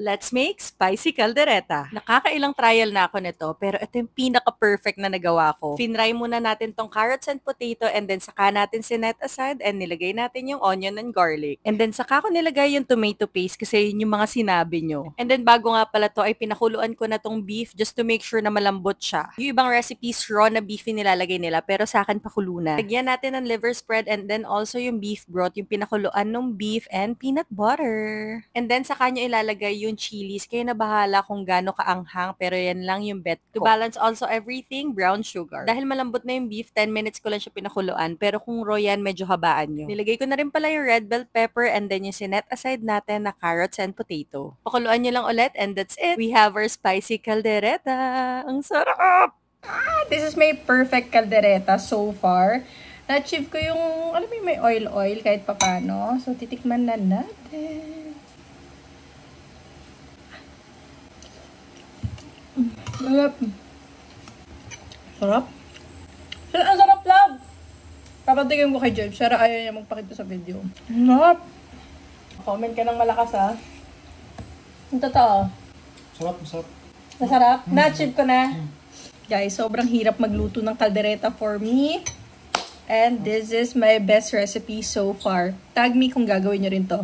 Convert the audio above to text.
Let's make spicy caldereta. Nakakailang trial na ako nito, pero ito yung pinaka-perfect na nagawa ko. Finry muna natin tong carrots and potato and then saka natin sinet aside and nilagay natin yung onion and garlic. And then saka ko nilagay yung tomato paste kasi yun yung mga sinabi nyo. And then bago nga pala to ay pinakuluan ko na tong beef just to make sure na malambot siya. Yung ibang recipes raw na beef yung nilalagay nila pero sa akin pakulunan. Lagyan natin ng liver spread and then also yung beef broth, yung pinakuluan ng beef and peanut butter. And then saka nyo ilalagay yung yung chilies. Kayo na bahala kung gaano kaanghang, pero yan lang yung bet ko. To balance also everything, brown sugar. Dahil malambot na yung beef, 10 minutes ko lang siya pinakuluan, pero kung raw yan, medyo habaan nyo. Nilagay ko na rin pala yung red bell pepper and then yung sinet aside natin na carrots and potato. Pakuluan nyo lang ulit and that's it. We have our spicy caldereta. Ang sarap! Ah, this is my perfect caldereta so far. Na-achieve ko yung, alam mo may oil-oil kahit papano. So, titikman na natin. Sarap. Sarap. Sarap, ang sarap lang. Papatigyan ko kay Jeff. Sarap ayaw niya magpakita sa video. Sarap. Comment ka ng malakas ha. Ang totoo. Sarap, sarap. Masarap. Na-achieve ko na. Guys, sobrang hirap magluto ng kaldereta for me. And this is my best recipe so far. Tag me kung gagawin nyo rin to.